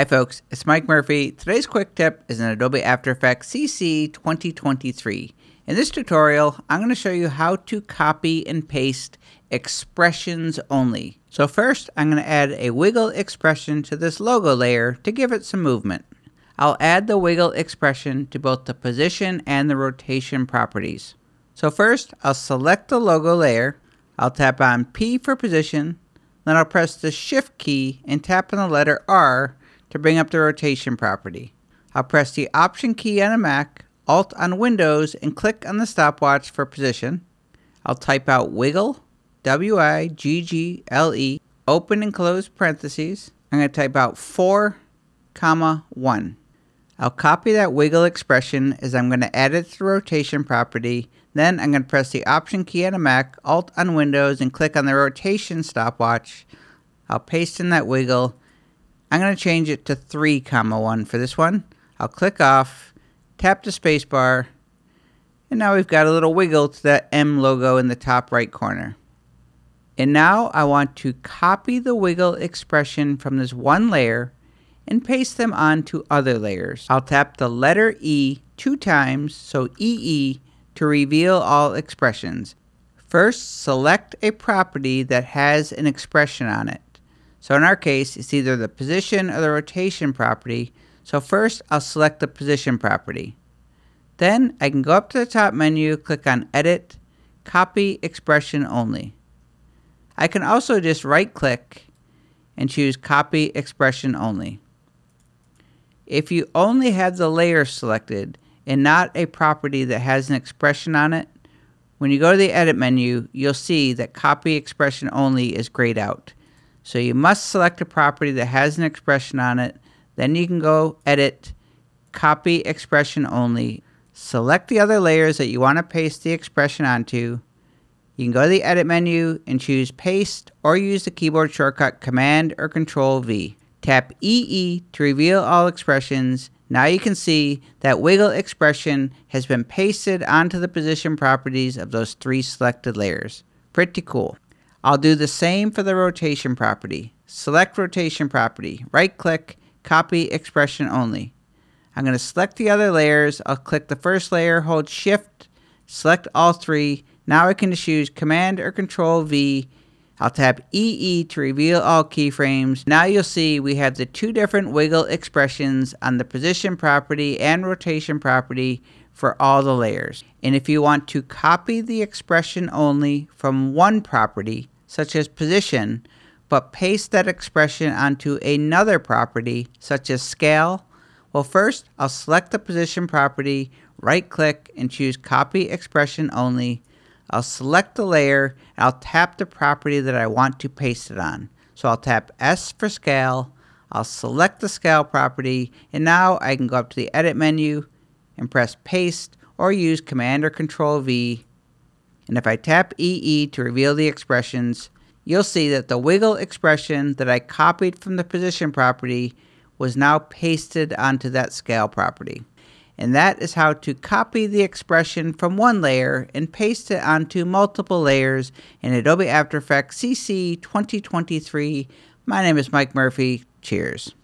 Hi folks, it's Mike Murphy. Today's quick tip is in Adobe After Effects CC 2023. In this tutorial, I'm going to show you how to copy and paste expressions only. So first, I'm going to add a wiggle expression to this logo layer to give it some movement. I'll add the wiggle expression to both the position and the rotation properties. So first, I'll select the logo layer. I'll tap on P for position, then I'll press the Shift key and tap on the letter R to bring up the rotation property. I'll press the Option key on a Mac, Alt on Windows, and click on the stopwatch for position. I'll type out wiggle, W-I-G-G-L-E, open and close parentheses. I'm going to type out 4, comma 1. I'll copy that wiggle expression as I'm going to add it to the rotation property. Then I'm going to press the Option key on a Mac, Alt on Windows, and click on the rotation stopwatch. I'll paste in that wiggle I'm going to change it to 3 comma 1 for this one. I'll click off, tap the spacebar, and now we've got a little wiggle to that M logo in the top right corner. And now I want to copy the wiggle expression from this one layer and paste them onto other layers. I'll tap the letter E two times, so EE, to reveal all expressions. First, select a property that has an expression on it. So in our case, it's either the position or the rotation property. So first, I'll select the position property. Then I can go up to the top menu, click on Edit, Copy Expression Only. I can also just right click and choose Copy Expression Only. If you only have the layer selected and not a property that has an expression on it, when you go to the Edit menu, you'll see that Copy Expression Only is grayed out. So you must select a property that has an expression on it. Then you can go edit, copy expression only. Select the other layers that you want to paste the expression onto. You can go to the edit menu and choose paste or use the keyboard shortcut command or control V. Tap EE to reveal all expressions. Now you can see that wiggle expression has been pasted onto the position properties of those three selected layers. Pretty cool. I'll do the same for the rotation property. Select rotation property, right click, copy expression only. I'm going to select the other layers. I'll click the first layer, hold shift, select all three. Now I can use command or control V. I'll tap EE to reveal all keyframes. Now you'll see we have the two different wiggle expressions on the position property and rotation property for all the layers. And if you want to copy the expression only from one property, such as position, but paste that expression onto another property, such as scale, well first I'll select the position property, right click and choose copy expression only. I'll select the layer and I'll tap the property that I want to paste it on. So I'll tap S for scale, I'll select the scale property, and now I can go up to the edit menu and press paste or use command or control V. And if I tap EE to reveal the expressions, you'll see that the wiggle expression that I copied from the position property was now pasted onto that scale property. And that is how to copy the expression from one layer and paste it onto multiple layers in Adobe After Effects CC 2023. My name is Mike Murphy. Cheers.